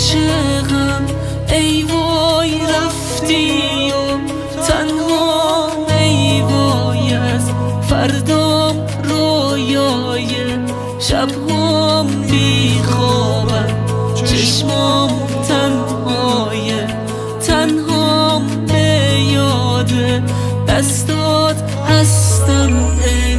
عاشقم ای وای رفتی و تنها ای وای از فردا رویای شب هم بیخوابم چشمام تنهای تنها به یاد دستات هستم. ای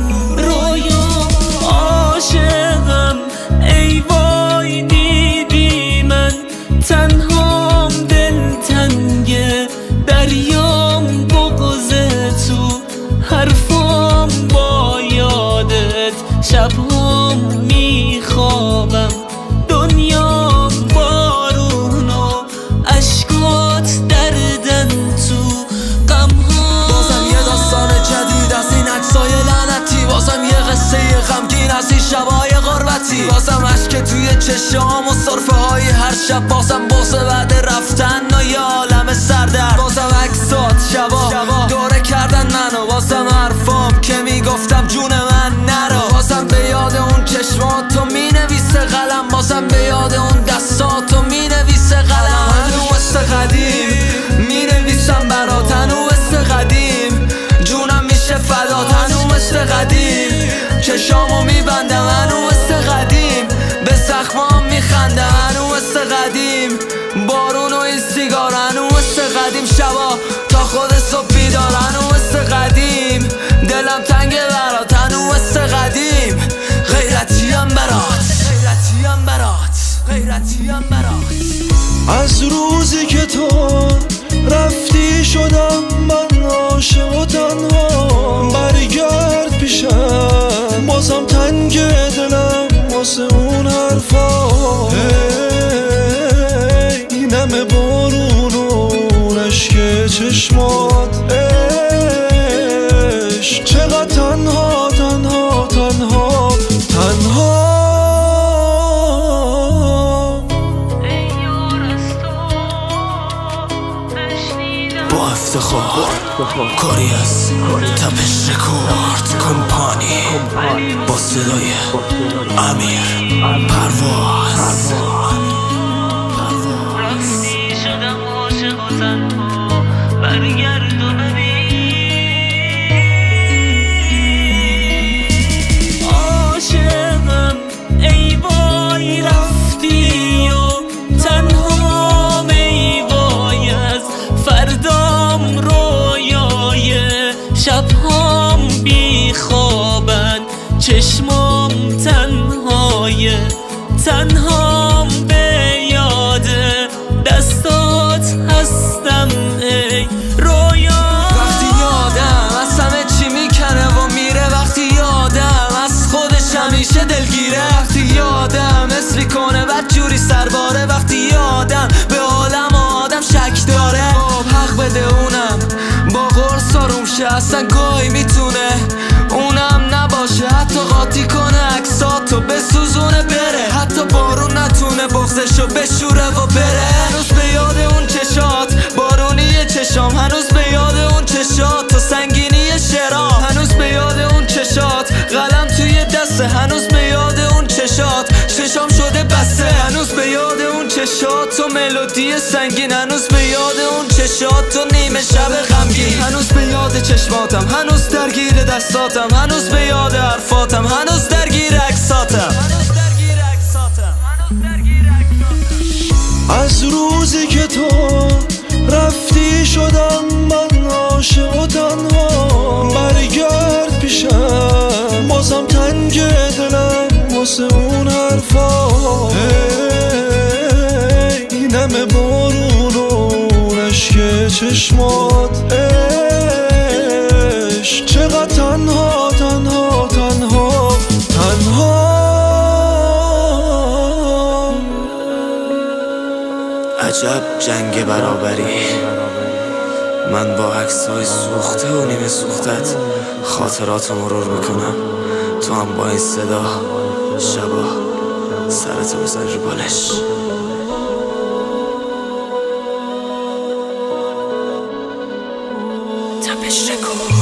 شب بازم بغز بعد رفتن و یه عالم سردر بازم عکسات غیرتیم برات از روزی که تو رفتی شدم من عاشق و تنها. برگرد پیشم بازم تنگ دلم واسه اون حرفا. هی، این همه بارون و عشق چشمات. افتخار. کاری از تپش رکورد. کمپانی. با صدای امیر پرواز. چشمام تنهای تنهام به یاد دستات هستم ای رویا. وقتی یادم از همه چی می‌کنه و میره وقتی یادم از خودش همیشه دلگیره. وقتی یادم اسم می‌کنه بد جوری سرباره. وقتی یادم به عالم آدم شک داره. خب حق بده اونم. با قرص آروم شه اصلا گاهی می‌تونه اونم قاطی کنه عکساتو بسوزونه بره. حتی بارون نتونه بغزشو بشوره. بسته هنوز به یاد اون چشات و ملودی سنگین هنوز به یاد اون چشات و نیمه شب غمگین. هنوز به یاد چشماتم هنوز درگیر دستاتم هنوز به یاد حرفاتم هنوز درگیر عکساتم. از روزی که تو رفتی شدم من عاشق و تنها. برگرد پیشم بازم تنگ دلم واسه اون حرفا. همه بارون و عشق چشمات عشق. چقدر تنها تنها تنها تنها. عجب جنگ برابری. من با عکس های سوخته و نیمه سوختت خاطرات مرور می‌کنم. تو هم با این صدا شبا سرتو بزن رو بالش. تپش رکورد